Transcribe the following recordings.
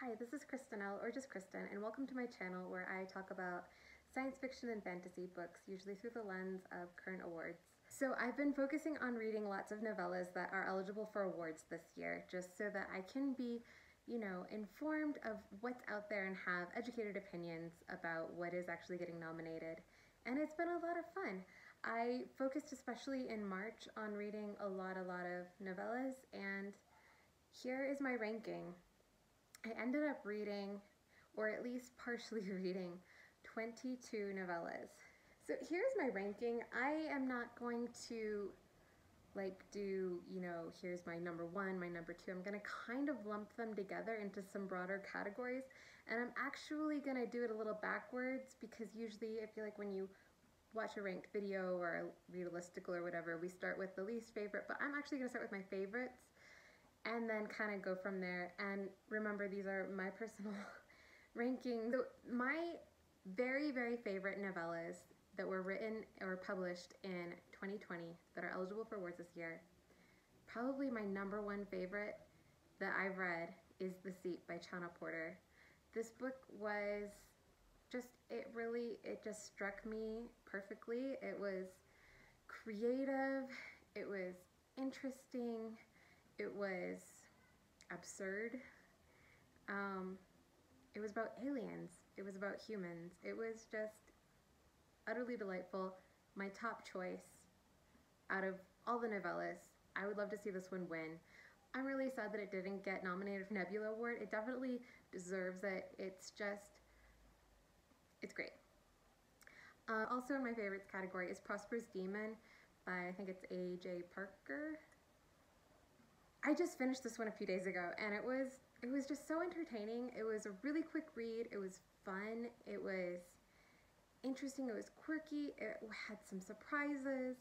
Hi, this is Kristen L, or just Kristen, and welcome to my channel where I talk about science fiction and fantasy books, usually through the lens of current awards. So I've been focusing on reading lots of novellas that are eligible for awards this year, just so that I can be, you know, informed of what's out there and have educated opinions about what is actually getting nominated. And it's been a lot of fun. I focused especially in March on reading a lot, a lot of novellas, and here is my ranking. I ended up reading, or at least partially reading, 22 novellas. So here's my ranking. I am not going to like do, you know, here's my number one, my number two. I'm gonna kind of lump them together into some broader categories. And I'm actually gonna do it a little backwards because usually I feel like when you watch a ranked video or read a listicle or whatever, we start with the least favorite, but I'm actually gonna start with my favorites and then kind of go from there. And remember, these are my personal ranking. My very, very favorite novellas that were written or published in 2020 that are eligible for awards this year, probably my number one favorite that I've read is The Seep by Chana Porter. This book was just, it really, it just struck me perfectly. It was creative, it was interesting, it was absurd. Um, it was about aliens. It was about humans. It was just utterly delightful. My top choice out of all the novellas. I would love to see this one win. I'm really sad that it didn't get nominated for Nebula Award. It definitely deserves it. It's just, it's great. Uh, also in my favorites category is Prosper's Demon by, I think it's A.J. Parker. I just finished this one a few days ago and it was it was just so entertaining. It was a really quick read. It was fun. It was interesting. It was quirky. It had some surprises.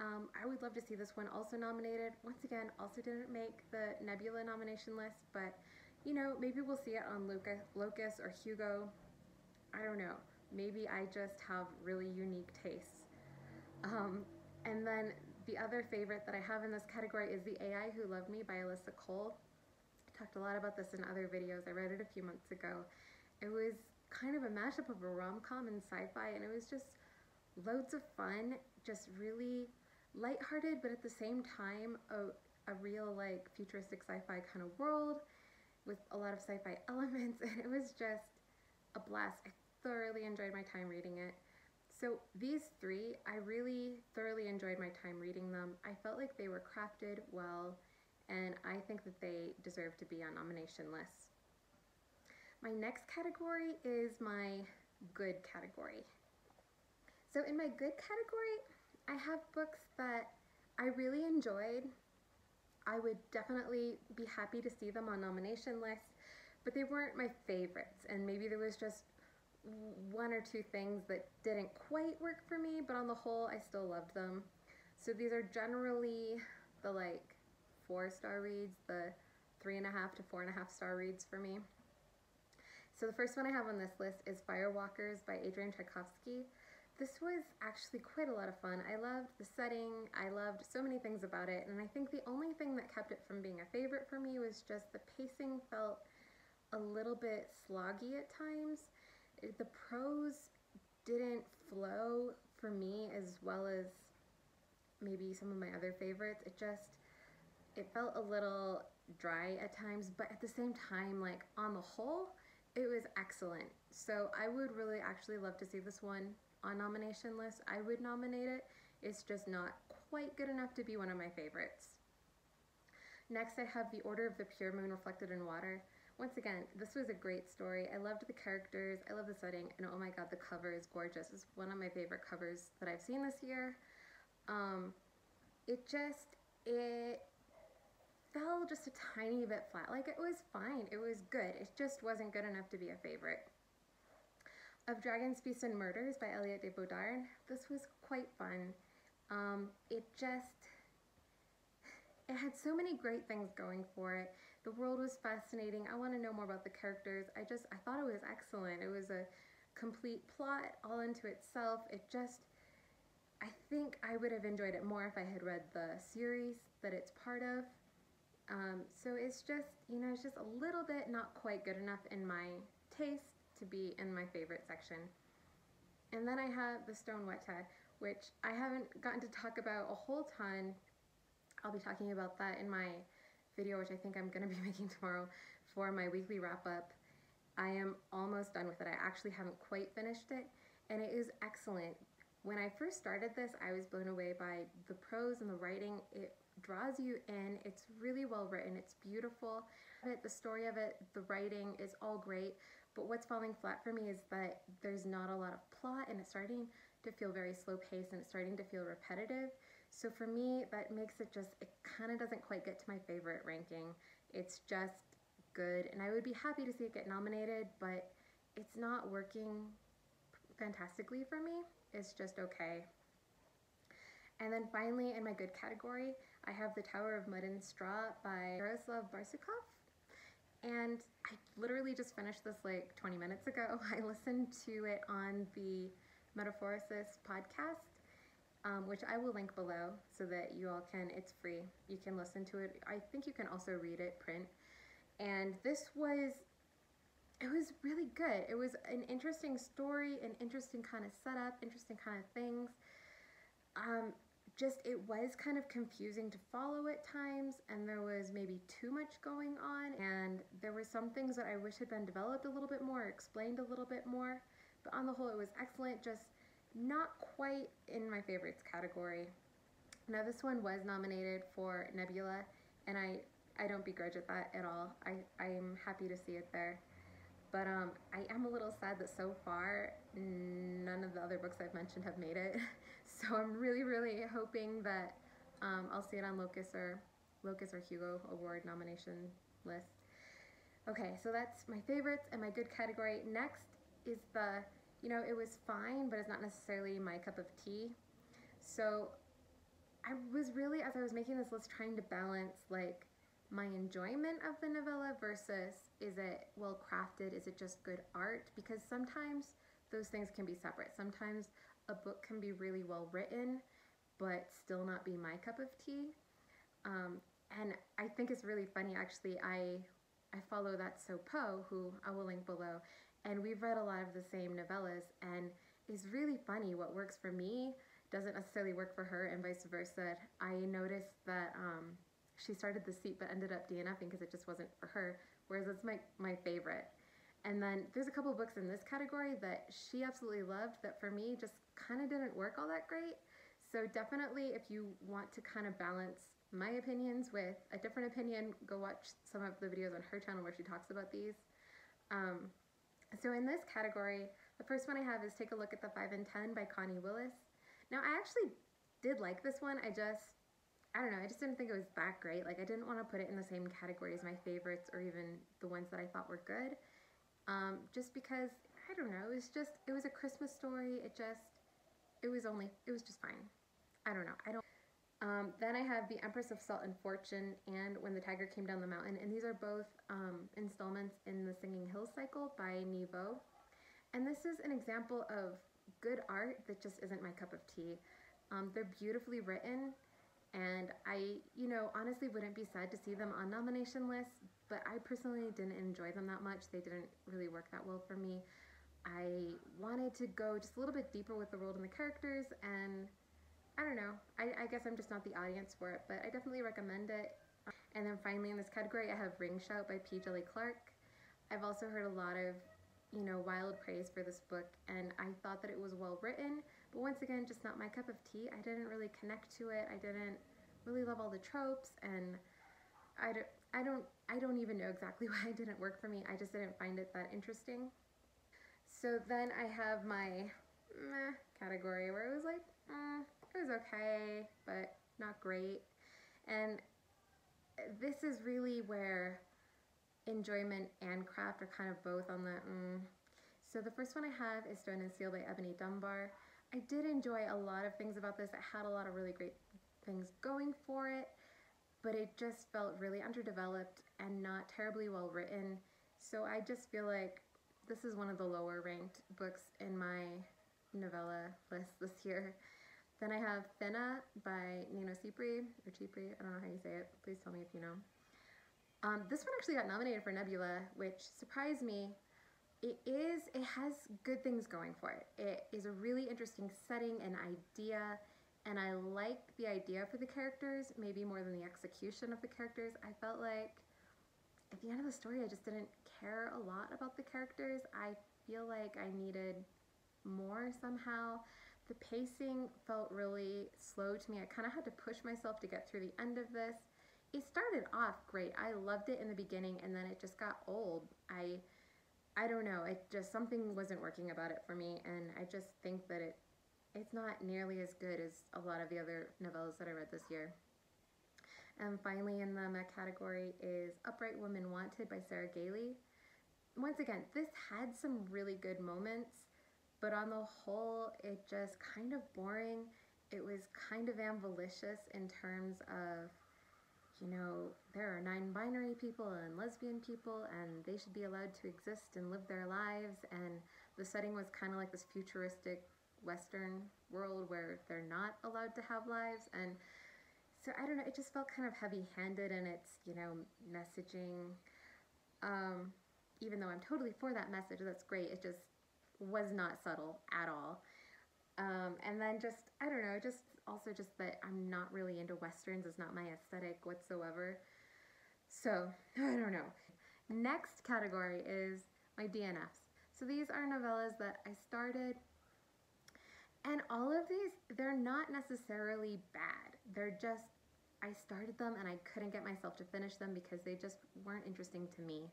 Um, I would love to see this one also nominated. Once again, also didn't make the Nebula nomination list, but you know, maybe we'll see it on Lucas, Locus or Hugo. I don't know. Maybe I just have really unique tastes. Um, and then the other favorite that I have in this category is The AI Who Loved Me by Alyssa Cole. I talked a lot about this in other videos. I read it a few months ago. It was kind of a mashup of a rom-com and sci-fi and it was just loads of fun, just really lighthearted, but at the same time a, a real like futuristic sci-fi kind of world with a lot of sci-fi elements and it was just a blast. I thoroughly enjoyed my time reading it. So these three, I really thoroughly enjoyed my time reading them. I felt like they were crafted well, and I think that they deserve to be on nomination lists. My next category is my good category. So in my good category, I have books that I really enjoyed. I would definitely be happy to see them on nomination lists, but they weren't my favorites, and maybe there was just one or two things that didn't quite work for me, but on the whole, I still loved them. So these are generally the like four star reads, the three and a half to four and a half star reads for me. So the first one I have on this list is Firewalkers by Adrian Tchaikovsky. This was actually quite a lot of fun. I loved the setting, I loved so many things about it, and I think the only thing that kept it from being a favorite for me was just the pacing felt a little bit sloggy at times the prose didn't flow for me as well as maybe some of my other favorites. It just, it felt a little dry at times, but at the same time, like on the whole, it was excellent. So I would really actually love to see this one on nomination list. I would nominate it. It's just not quite good enough to be one of my favorites. Next, I have The Order of the Pure Moon Reflected in Water. Once again, this was a great story. I loved the characters, I love the setting, and oh my god, the cover is gorgeous. It's one of my favorite covers that I've seen this year. Um, it just, it fell just a tiny bit flat. Like, it was fine, it was good. It just wasn't good enough to be a favorite. Of Dragons, Feasts, and Murders by Aliette de Bodard, this was quite fun. Um, it just, it had so many great things going for it. The world was fascinating. I want to know more about the characters. I just, I thought it was excellent. It was a complete plot all into itself. It just, I think I would have enjoyed it more if I had read the series that it's part of. Um, so it's just, you know, it's just a little bit not quite good enough in my taste to be in my favorite section. And then I have the Stone Wētā, which I haven't gotten to talk about a whole ton. I'll be talking about that in my video, which I think I'm going to be making tomorrow for my weekly wrap up. I am almost done with it. I actually haven't quite finished it, and it is excellent. When I first started this, I was blown away by the prose and the writing. It draws you in. It's really well written. It's beautiful. The story of it, the writing is all great. But what's falling flat for me is that there's not a lot of plot and it's starting to feel very slow paced and it's starting to feel repetitive. So for me, that makes it just, it kind of doesn't quite get to my favorite ranking. It's just good. And I would be happy to see it get nominated, but it's not working fantastically for me. It's just okay. And then finally, in my good category, I have The Tower of Mud and Straw by Yaroslav Barsukov. And I literally just finished this like 20 minutes ago. I listened to it on the Metaphorosis podcast, um, which I will link below so that you all can, it's free. You can listen to it. I think you can also read it print. And this was, it was really good. It was an interesting story, an interesting kind of setup, interesting kind of things. Um, just it was kind of confusing to follow at times and there was maybe too much going on and there were some things that I wish had been developed a little bit more, explained a little bit more, but on the whole it was excellent, just not quite in my favorites category. Now this one was nominated for Nebula and I, I don't begrudge it that at all. I, I'm happy to see it there. But um, I am a little sad that so far none of the other books I've mentioned have made it. So I'm really, really hoping that um, I'll see it on Locus or Locus or Hugo Award nomination list. Okay, so that's my favorites and my good category. Next is the, you know, it was fine, but it's not necessarily my cup of tea. So I was really, as I was making this list, trying to balance like my enjoyment of the novella versus is it well crafted, is it just good art? Because sometimes those things can be separate. Sometimes a book can be really well written, but still not be my cup of tea. Um, and I think it's really funny, actually. I I follow That's So Poe, who I will link below, and we've read a lot of the same novellas, and it's really funny. What works for me doesn't necessarily work for her, and vice versa. I noticed that um, she started the Seep but ended up DNFing because it just wasn't for her, whereas it's my, my favorite. And then there's a couple books in this category that she absolutely loved that for me just kind of didn't work all that great. So definitely if you want to kind of balance my opinions with a different opinion, go watch some of the videos on her channel where she talks about these. Um, so in this category, the first one I have is Take a Look at the 5 and 10 by Connie Willis. Now I actually did like this one, I just, I don't know, I just didn't think it was that great. Like I didn't want to put it in the same category as my favorites or even the ones that I thought were good um, just because I don't know. It was just it was a Christmas story. It just it was only it was just fine. I don't know. I don't. Um, then I have The Empress of Salt and Fortune and When the Tiger Came Down the Mountain, and these are both um, installments in the Singing Hills cycle by Nghi Vo. And this is an example of good art that just isn't my cup of tea. Um, they're beautifully written, and I, you know, honestly wouldn't be sad to see them on nomination lists, but I personally didn't enjoy them that much. They didn't really work that well for me. I wanted to go just a little bit deeper with the world and the characters, and I don't know. I, I guess I'm just not the audience for it, but I definitely recommend it. And then finally in this category, I have Ring Shout by P. Djeli Clark. I've also heard a lot of, you know, wild praise for this book, and I thought that it was well written, but once again, just not my cup of tea. I didn't really connect to it. I didn't really love all the tropes, and I don't, I don't I don't even know exactly why it didn't work for me. I just didn't find it that interesting. So then I have my meh category where it was like, mm, it was okay, but not great. And this is really where enjoyment and craft are kind of both on the mm. So the first one I have is Stone and Steel by Eboni Dunbar. I did enjoy a lot of things about this. It had a lot of really great things going for it but it just felt really underdeveloped and not terribly well written. So I just feel like this is one of the lower ranked books in my novella list this year. Then I have Finna by Nino Cipri, or Cipri, I don't know how you say it. Please tell me if you know. Um, this one actually got nominated for Nebula, which surprised me. It is, it has good things going for it. It is a really interesting setting and idea, and I like the idea for the characters, maybe more than the execution of the characters. I felt like at the end of the story, I just didn't care a lot about the characters. I feel like I needed more somehow. The pacing felt really slow to me. I kind of had to push myself to get through the end of this. It started off great. I loved it in the beginning and then it just got old. I I don't know. It just something wasn't working about it for me and I just think that it it's not nearly as good as a lot of the other novellas that I read this year. And finally in the category is Upright Woman Wanted by Sarah Gailey. Once again, this had some really good moments, but on the whole, it just kind of boring. It was kind of ambitious in terms of, you know, there are non-binary people and lesbian people and they should be allowed to exist and live their lives and the setting was kind of like this futuristic western world where they're not allowed to have lives and so I don't know, it just felt kind of heavy-handed in its, you know, messaging. Um, even though I'm totally for that message, that's great. It just was not subtle at all. Um, and then just, I don't know, just also just that I'm not really into westerns. It's not my aesthetic whatsoever. So, I don't know. Next category is my DNFs. So these are novellas that I started and all of these, they're not necessarily bad. They're just, I started them and I couldn't get myself to finish them because they just weren't interesting to me.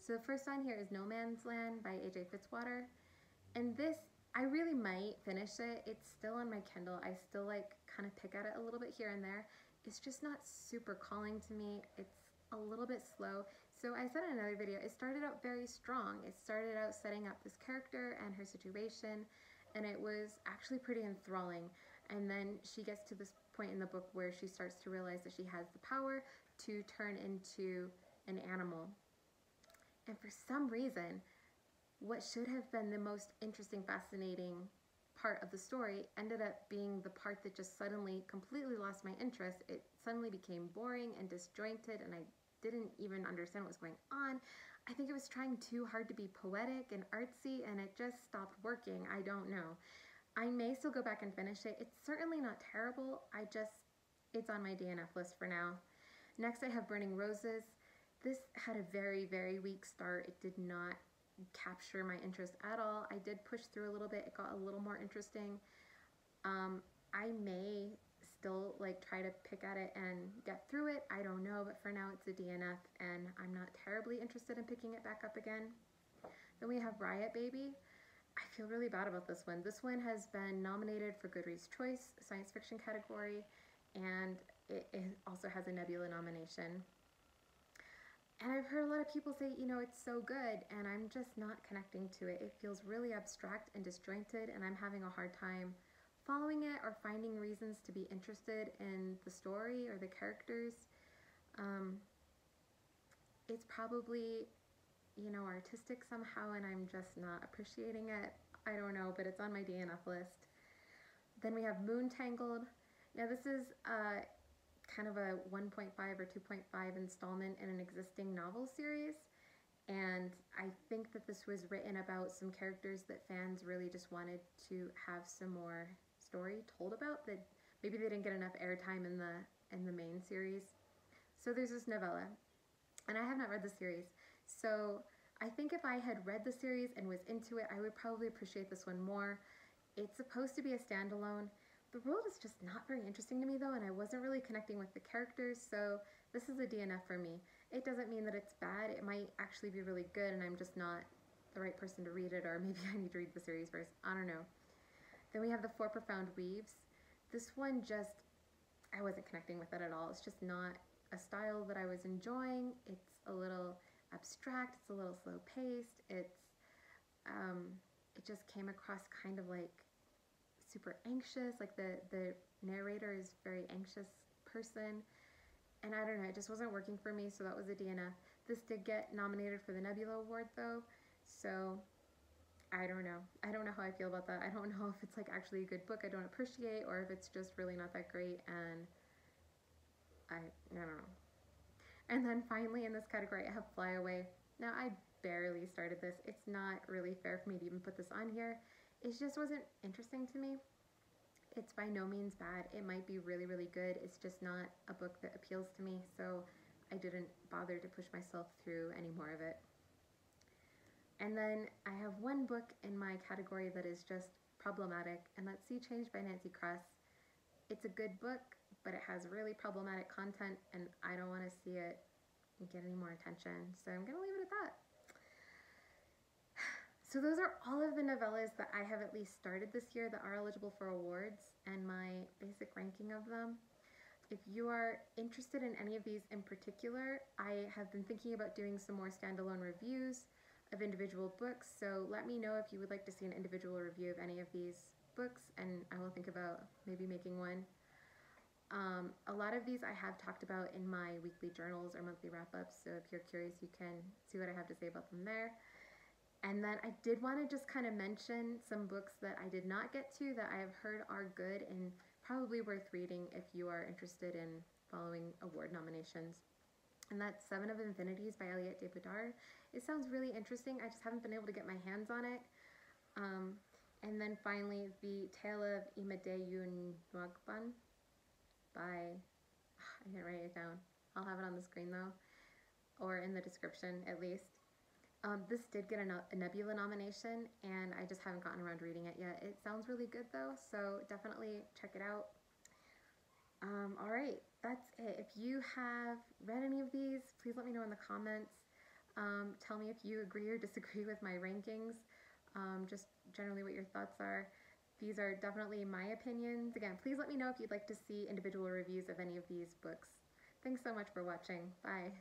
So the first one here is No Man's Land by AJ Fitzwater. And this, I really might finish it. It's still on my Kindle. I still like kind of pick at it a little bit here and there. It's just not super calling to me. It's a little bit slow. So I said in another video, it started out very strong. It started out setting up this character and her situation and it was actually pretty enthralling. And then she gets to this point in the book where she starts to realize that she has the power to turn into an animal. And for some reason, what should have been the most interesting, fascinating part of the story ended up being the part that just suddenly completely lost my interest. It suddenly became boring and disjointed, and I didn't even understand what was going on. I think it was trying too hard to be poetic and artsy and it just stopped working. I don't know. I may still go back and finish it. It's certainly not terrible. I just, it's on my DNF list for now. Next I have Burning Roses. This had a very, very weak start. It did not capture my interest at all. I did push through a little bit. It got a little more interesting. Um, I may still like try to pick at it and get through it. I don't know, but for now it's a DNF and I'm not terribly interested in picking it back up again. Then we have Riot Baby. I feel really bad about this one. This one has been nominated for Goodreads Choice Science Fiction category and it, it also has a Nebula nomination. And I've heard a lot of people say, you know, it's so good, and I'm just not connecting to it. It feels really abstract and disjointed, and I'm having a hard time following it or finding reasons to be interested in the story or the characters. Um, it's probably, you know, artistic somehow and I'm just not appreciating it. I don't know, but it's on my DNF list. Then we have Moontangled. Now this is uh, kind of a 1.5 or 2.5 installment in an existing novel series. And I think that this was written about some characters that fans really just wanted to have some more story told about that maybe they didn't get enough airtime in the in the main series. So there's this novella, and I have not read the series. So I think if I had read the series and was into it, I would probably appreciate this one more. It's supposed to be a standalone. The world is just not very interesting to me though, and I wasn't really connecting with the characters, so this is a DNF for me. It doesn't mean that it's bad. It might actually be really good, and I'm just not the right person to read it, or maybe I need to read the series first. I don't know. Then we have the Four Profound Weaves. This one just, I wasn't connecting with it at all. It's just not a style that I was enjoying. It's a little abstract, it's a little slow paced, it's, um, it just came across kind of like super anxious, like the, the narrator is very anxious person. And I don't know, it just wasn't working for me, so that was a DNF. This did get nominated for the Nebula Award though, so I don't know. I don't know how I feel about that. I don't know if it's like actually a good book I don't appreciate or if it's just really not that great and I, I don't know. And then finally in this category, I have Flyaway. Now, I barely started this. It's not really fair for me to even put this on here. It just wasn't interesting to me. It's by no means bad. It might be really, really good. It's just not a book that appeals to me, so I didn't bother to push myself through any more of it. And then I have one book in my category that is just problematic, and that's Sea Change by Nancy Kress. It's a good book, but it has really problematic content, and I don't want to see it get any more attention, so I'm going to leave it at that. So those are all of the novellas that I have at least started this year that are eligible for awards and my basic ranking of them. If you are interested in any of these in particular, I have been thinking about doing some more standalone reviews of individual books, so let me know if you would like to see an individual review of any of these books, and I will think about maybe making one. Um, a lot of these I have talked about in my weekly journals or monthly wrap-ups, so if you're curious, you can see what I have to say about them there. And then I did want to just kind of mention some books that I did not get to that I have heard are good and probably worth reading if you are interested in following award nominations. And that's Seven of Infinities by Aliette de Bodard. It sounds really interesting. I just haven't been able to get my hands on it. Um, and then finally, The Tale of Imedeyu Nwagban by, I didn't write it down. I'll have it on the screen though, or in the description at least. Um, this did get a, a, Nebula nomination, and I just haven't gotten around to reading it yet. It sounds really good though, so definitely check it out. Um, all right, that's it. If you have read any of these, please let me know in the comments. Um, tell me if you agree or disagree with my rankings, um, just generally what your thoughts are. These are definitely my opinions. Again, please let me know if you'd like to see individual reviews of any of these books. Thanks so much for watching. Bye.